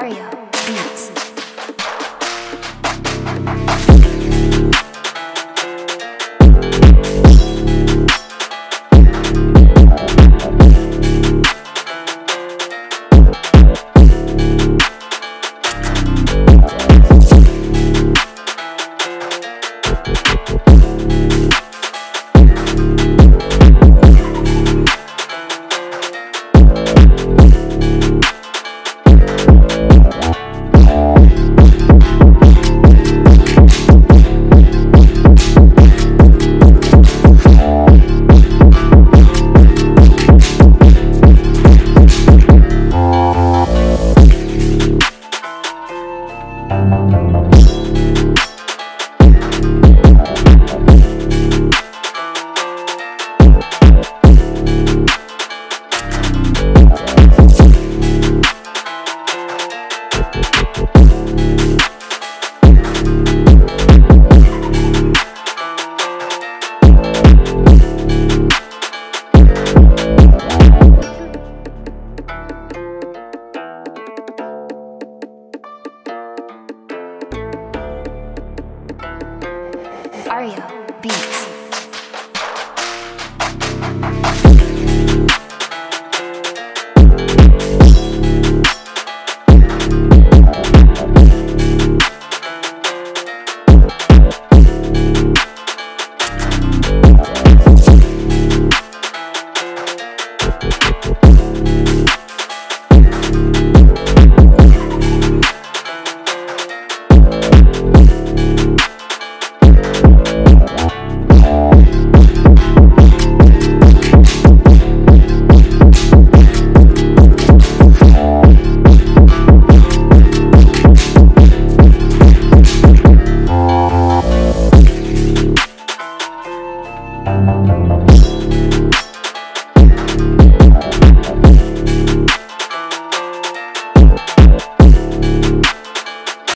Aria.